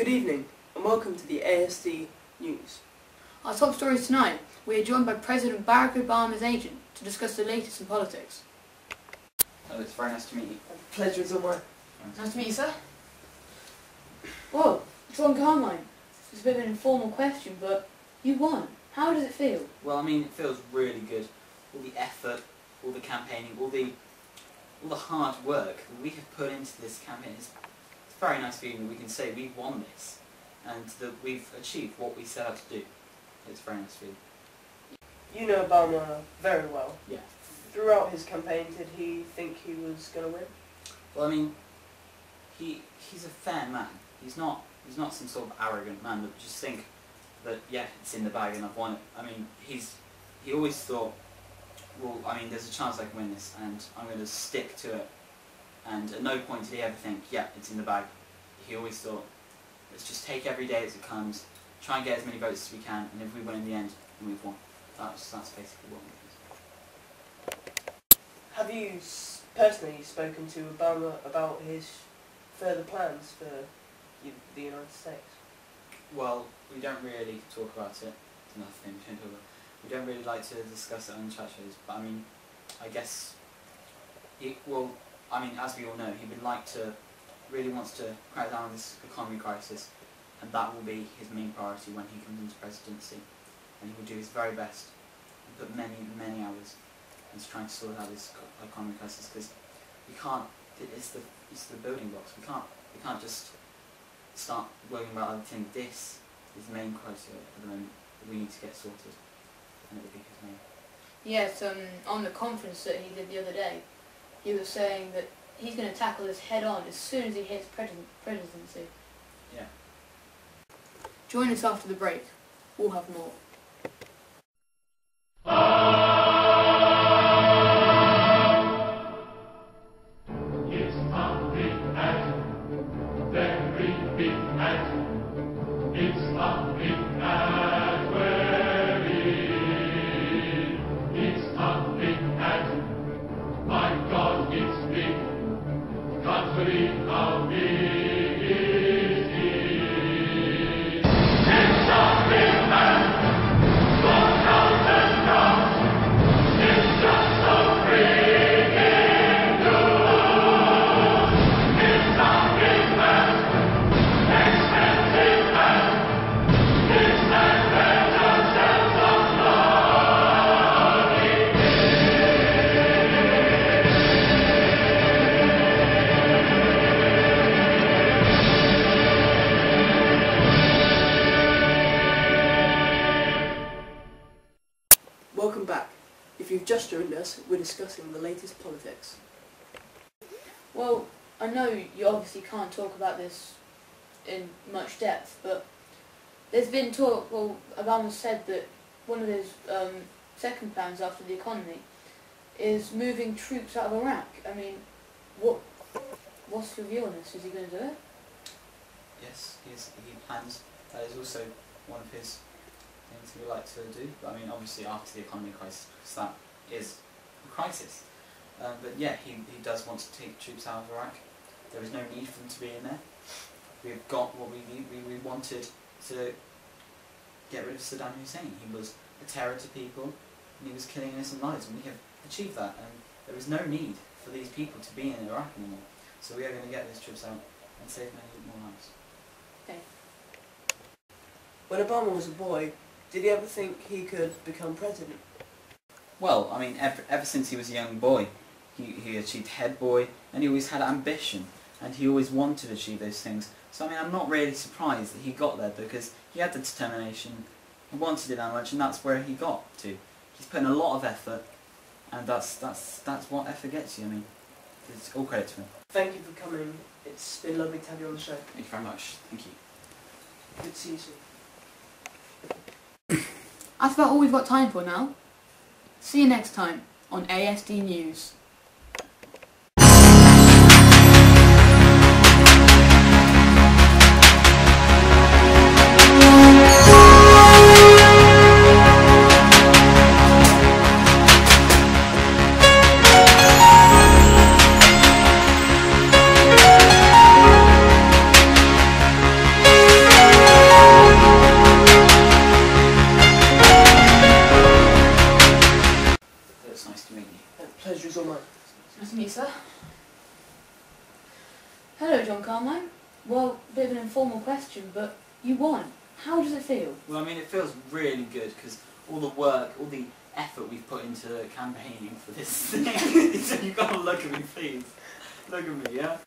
Good evening and welcome to the ASD News. Our top stories tonight, we are joined by President Barack Obama's agent to discuss the latest in politics. Oh, it's very nice to meet you. Pleasure is all mine. Nice to meet you, sir. Well, John Carmine, it's a bit of an informal question, but you won. How does it feel? Well, I mean, it feels really good. All the effort, all the campaigning, all the all the hard work that we have put into this campaign. It's, it's a very nice feeling that we can say we've won this and that we've achieved what we set out to do. It's a very nice feeling. You know Obama very well. Yeah. Throughout his campaign, did he think he was going to win? Well, I mean, he he's a fair man. He's not he's not some sort of arrogant man that just think that yeah, it's in the bag and I've won it. I mean, he's he always thought, well, I mean, there's a chance I can win this, and I'm going to stick to it. And at no point did he ever think, yeah, it's in the bag. He always thought, let's just take every day as it comes, try and get as many votes as we can, and if we win in the end, then we've won. That's that's basically what it is. Have you personally spoken to Obama about his further plans for the United States? Well, we don't really talk about it. It's another thing we don't talk about. We don't really like to discuss it on chat shows, but I mean, I guess, it, well, I mean, as we all know, he would like to, really wants to crack down on this economy crisis, and that will be his main priority when he comes into presidency. And he will do his very best and put many, many hours into trying to sort out this co- economy crisis, because we can't, it- it's the, it's the building blocks. We can't, we can't just start worrying about other things. This is the main criteria at the moment that we need to get sorted, and it will be his main. Yes, um, on the conference that he did the other day, he was saying that he's going to tackle this head on as soon as he hits presidency. Yeah. Join us after the break. We'll have more. If you've just joined us, we're discussing the latest politics. Well, I know you obviously can't talk about this in much depth, but there's been talk, well, Obama said that one of his um, second plans after the economy is moving troops out of Iraq. I mean, what what's your view on this? Is he going to do it? Yes, he's, he plans. That is also one of his things we like to do. But I mean, obviously after the economy crisis, because that is a crisis. Um, but yeah, he, he does want to take troops out of Iraq. There is no need for them to be in there. We've got what we need. We, we wanted to get rid of Saddam Hussein. He was a terror to people, and he was killing innocent lives, and we have achieved that. And there is no need for these people to be in Iraq anymore. So we are going to get these troops out and save many more lives. Okay. When Obama was a boy, did he ever think he could become president? Well, I mean, ever, ever since he was a young boy, he, he achieved head boy, and he always had ambition, and he always wanted to achieve those things. So, I mean, I'm not really surprised that he got there, because he had the determination, he wanted it that much, and that's where he got to. He's put in a lot of effort, and that's, that's, that's what effort gets you, I mean, it's all credit to him. Thank you for coming. It's been lovely to have you on the show. Thank you very much. Thank you. Good to see you soon. That's about all we've got time for now. See you next time on ASD News. Pleasure is all mine. Nice to meet you, sir. Hello, John Carmine. Well, a bit of an informal question, but you won. How does it feel? Well, I mean, it feels really good because all the work, all the effort we've put into campaigning for this thing. so you've got to look at me, please. Look at me, yeah?